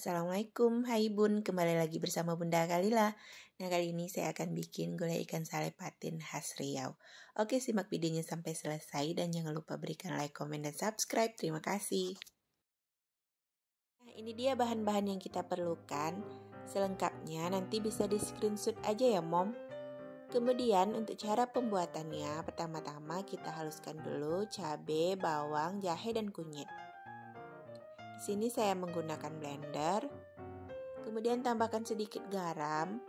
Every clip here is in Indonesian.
Assalamualaikum, hai bun, kembali lagi bersama Bunda Kalila. Nah kali ini saya akan bikin gulai ikan sale patin khas Riau. Oke simak videonya sampai selesai dan jangan lupa berikan like, komen, dan subscribe. Terima kasih. Nah ini dia bahan-bahan yang kita perlukan. Selengkapnya nanti bisa di screenshot aja ya mom. Kemudian untuk cara pembuatannya Pertama-tama kita haluskan dulu cabai, bawang, jahe, dan kunyit sini saya menggunakan blender. Kemudian tambahkan sedikit garam.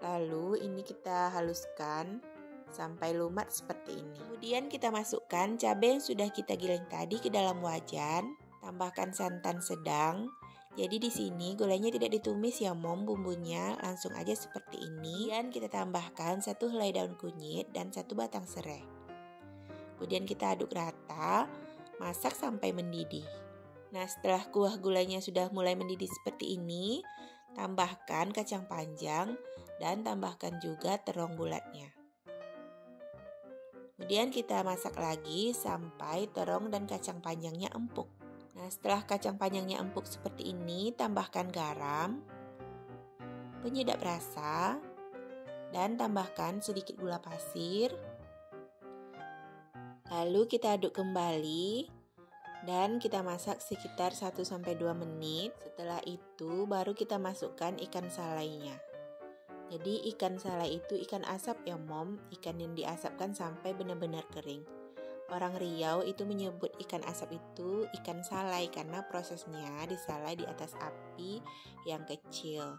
Lalu ini kita haluskan sampai lumat seperti ini. Kemudian kita masukkan cabai yang sudah kita giling tadi ke dalam wajan. Tambahkan santan sedang. Jadi di sini gulanya tidak ditumis ya mom bumbunya langsung aja seperti ini. Dan kita tambahkan satu helai daun kunyit dan satu batang serai. Kemudian kita aduk rata Masak sampai mendidih. Nah, setelah kuah gulanya sudah mulai mendidih seperti ini, tambahkan kacang panjang dan tambahkan juga terong bulatnya. Kemudian kita masak lagi sampai terong dan kacang panjangnya empuk. Nah, setelah kacang panjangnya empuk seperti ini, tambahkan garam, penyedap rasa, dan tambahkan sedikit gula pasir, Lalu kita aduk kembali dan kita masak sekitar 1-2 menit. Setelah itu baru kita masukkan ikan salainya. Jadi ikan salai itu ikan asap ya mom, ikan yang diasapkan sampai benar-benar kering. Orang Riau itu menyebut ikan asap itu ikan salai karena prosesnya disalai di atas api yang kecil.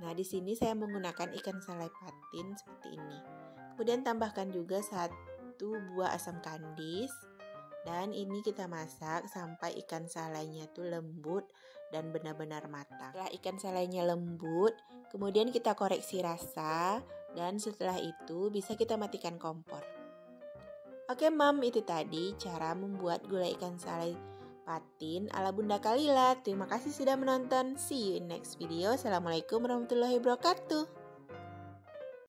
Nah, di sini saya menggunakan ikan salai patin seperti ini. Kemudian tambahkan juga satu satu buah asam kandis dan ini kita masak sampai ikan salainya tuh lembut dan benar-benar matang. Setelah ikan salainya lembut, kemudian kita koreksi rasa dan setelah itu bisa kita matikan kompor. Oke mam, itu tadi cara membuat gulai ikan salai patin ala Bunda Kalila. Terima kasih sudah menonton. See you in next video. Assalamualaikum warahmatullahi wabarakatuh.